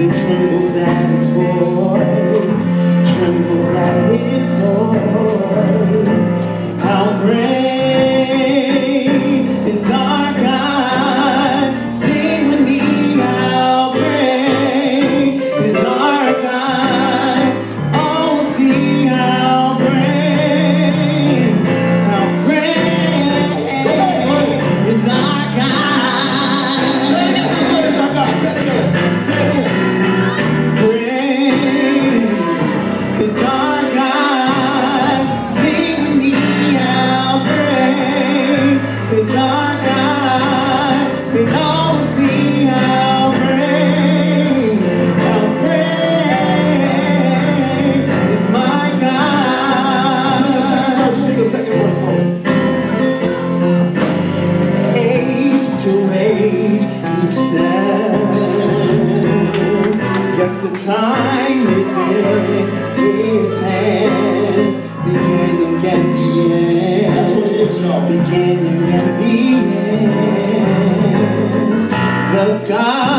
the troubles that it's for. away instead. Yes, the time is in his hands, beginning at the end, beginning at the end. The God.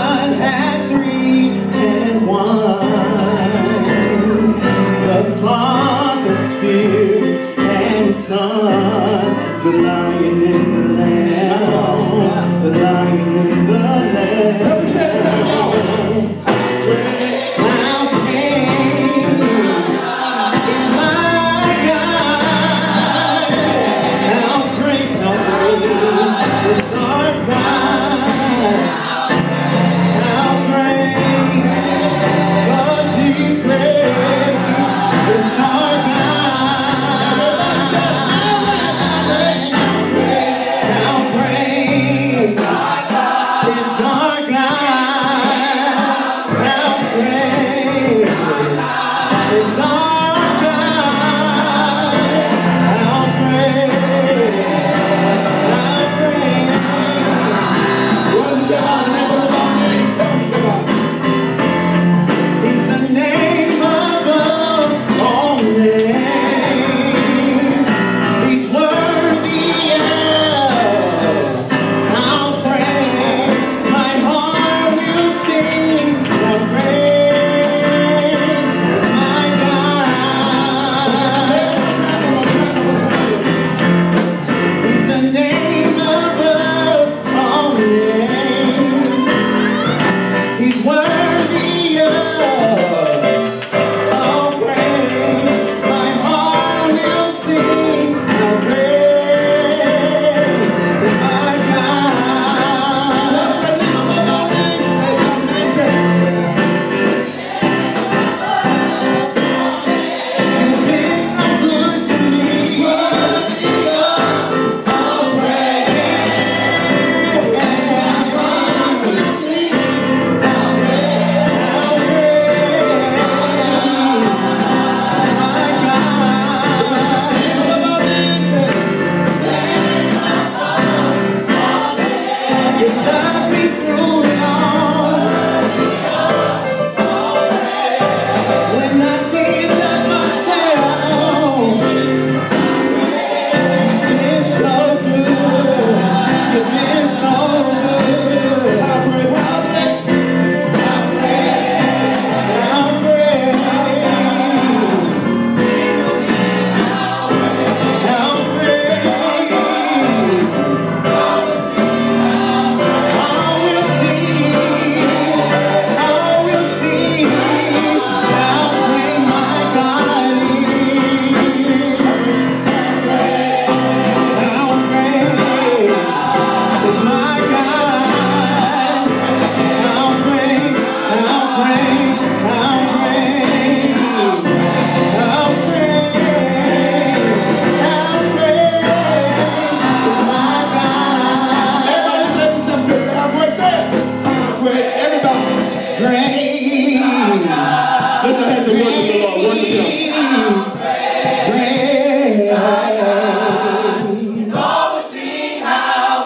God. Good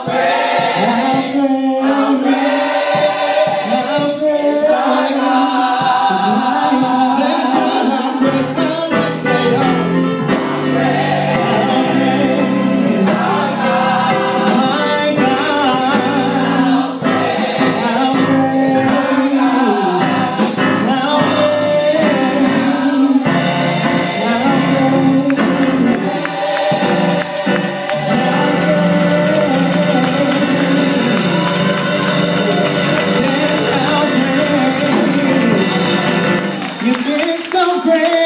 great. Been